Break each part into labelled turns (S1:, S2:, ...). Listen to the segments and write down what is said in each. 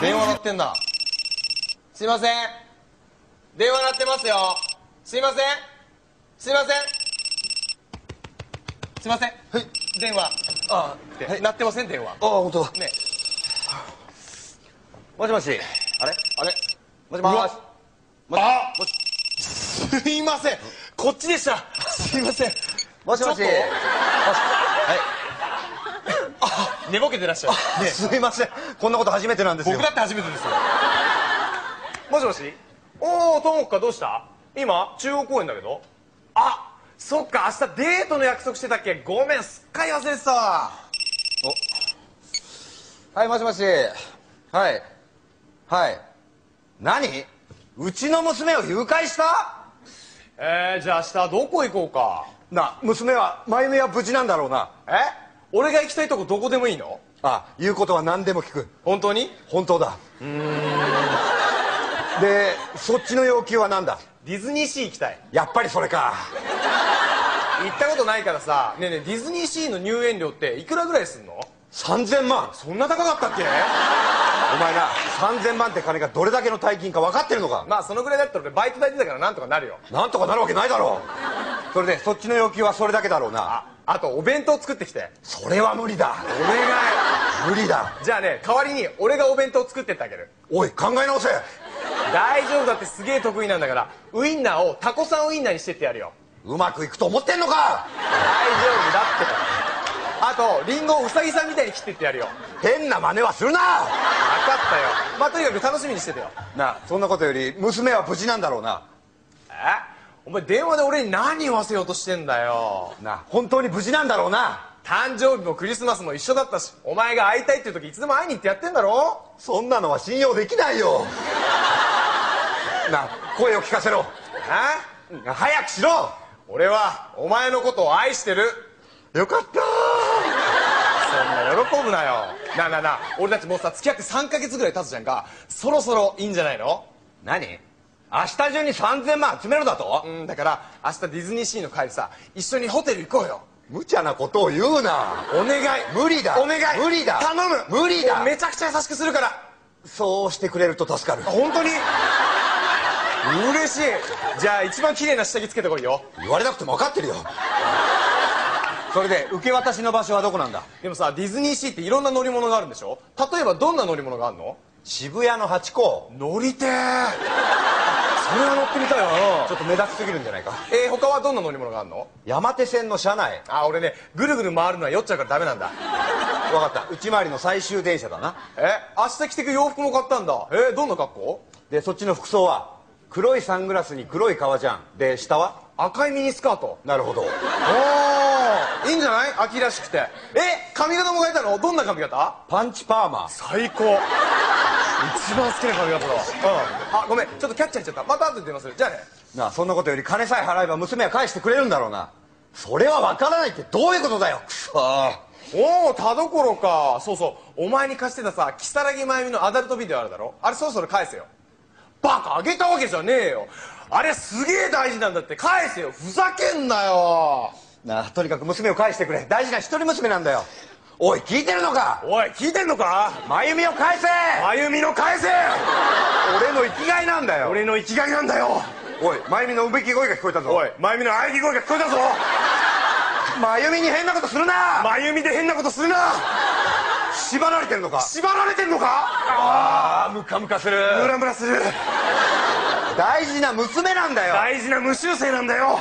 S1: 電話鳴ってんだ。すいません。電話鳴ってますよ。すいません。すいません。すいません。はい。電話。ああ、はい、鳴ってません電話。
S2: ああ本当だ。
S1: ね
S2: もしもし。あれ？あれ？もしもし。もし
S1: あ！
S2: もし。
S1: すいません。こっちでした。すいません。
S2: もしもし。
S1: ちょっと。
S2: はい。
S1: あ寝ぼけてらっしゃる、ね、
S2: すいません。こんなこと初めてなんですよ。
S1: 僕だって初めてですよ。もしもし。おおともかどうした？今中央公園だけど。あそっか。明日デートの約束してたっけ？ごめんすっかり忘れてたわ。
S2: はいもしもし。はいはい。何？うちの娘を誘拐した？
S1: えー、じゃあ明日どこ行こうか？
S2: な娘は真由美は無事なんだろうな。
S1: え？俺が行きたいとこどこでもいいの？
S2: あ言うことは何でも聞く。
S1: 本当に？
S2: 本当だ。でそっちの要求は何だ？
S1: ディズニーシー行きたい。
S2: やっぱりそれか。
S1: 行ったことないからさ。ねえねえディズニーシーの入園料っていくらぐらいすんの
S2: ？3000万。
S1: そんな高かったっけ？
S2: お前な3000万って金がどれだけの大金か分かってるのか？
S1: まあそのぐらいだったら俺バイト代出たからなんとかなるよ。
S2: なんとかなるわけないだろ。うそれでそっちの要求はそれだけだろうな。
S1: ああとお弁当作ってきて。
S2: それは無理だ。
S1: お願い
S2: 無理だ。
S1: じゃあね代わりに俺がお弁当作ってってあげる。
S2: おい考え直せ。
S1: 大丈夫だってすげえ得意なんだからウインナーをタコさんウインナーにしてってやるよ。
S2: うまくいくと思ってんのか。
S1: 大丈夫だって。あとリンゴをウサギさんみたいに切ってってやるよ。
S2: 変な真似はするな
S1: ったよ。まあとにかく楽しみにしててよ。
S2: なそんなことより娘は無事なんだろうな。
S1: え？お前電話で俺に何言わせようとしてんだよ。
S2: な本当に無事なんだろうな。
S1: 誕生日もクリスマスも一緒だったしお前が会いたいっていう時いつでも会いに行ってやってんだろ？
S2: そんなのは信用できないよ。な声を聞かせろ。
S1: え？
S2: 早くしろ。
S1: 俺はお前のことを愛してる。
S2: よかった
S1: 喜ぶなよ。なあなあなあ。俺たちもうさ付き合って3ヶ月ぐらい経つじゃんか。そろそろいいんじゃないの？
S2: 何？明日中に3000万集めるだと？
S1: うん。だから明日ディズニーシーの帰りさ一緒にホテル行こうよ。
S2: 無茶なことを言うな。
S1: お願い。
S2: 無理だ。
S1: お願い。
S2: 無理だ。
S1: 頼む。
S2: 無理だ。
S1: めちゃくちゃ優しくするから。
S2: そうしてくれると助かる。
S1: 本当に？嬉しい。じゃあ一番綺麗な下着つけてこいよ。
S2: 言われなくても分かってるよそれで受け渡しの場所はどこなんだ？
S1: でもさディズニーシーっていろんな乗り物があるんでしょ？例えばどんな乗り物があるの？
S2: 渋谷のハチ公。
S1: 乗りてー それは乗ってみたいわ。な
S2: ちょっと目立ちすぎるんじゃないか？
S1: えー、他はどんな乗り物があるの？
S2: 山手線の車内。
S1: あ俺ねぐるぐる回るのは酔っちゃうからダメなんだ。
S2: 分かった。内回りの最終電車だな。
S1: え？明日着てく洋服も買ったんだ。えー、どんな格好？
S2: でそっちの服装は黒いサングラスに黒い革ジャン。で下は？
S1: 赤いミニスカート。
S2: なるほど。
S1: おーいいんじゃない？秋らしくて。え髪型も変えたの？どんな髪型？
S2: パンチパーマ。
S1: 最高。一番好きな髪型だ。わうん。あごめん。ちょっとキャッチャー入っちゃった。また後で電話する。じゃあね。
S2: なあそんなことより金さえ払えば娘は返してくれるんだろうな。それは分からないってどういうことだよ。くそ
S1: おお田所か。そうそう。お前に貸してたさ如月真由美のアダルトビデオあるだろ？あれそろそろ返せよ。バカあげたわけじゃねえよ。あれすげえ大事なんだって。返せよ。ふざけんなよ
S2: なあとにかく娘を返してくれ。大事な一人娘なんだよ。おい聞いてるのか？
S1: おい聞いてんのか？
S2: 真由美を返せ！
S1: 真由美の返せ！
S2: 俺の生きがいなんだよ。
S1: 俺の生きがいなんだよ！
S2: おい真由美のうめき声が聞こえたぞ。
S1: おい真由美の喘ぎ声が聞こえたぞ！
S2: 真由美に変なことするな！
S1: 真由美で変なことするな！
S2: 縛られてるのか？
S1: 縛られてんのか？
S2: ああムカムカする。
S1: ムラムラする。
S2: 大事な娘なんだよ。
S1: 大事な無修正なんだよ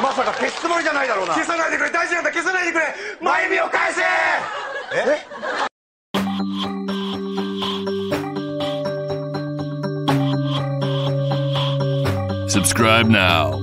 S2: まさか消すつもりじゃないだろうな。
S1: 消さないでくれ。大事なんだ。消さないでくれ。真由美を返せ。
S2: え
S3: ？Subscribe now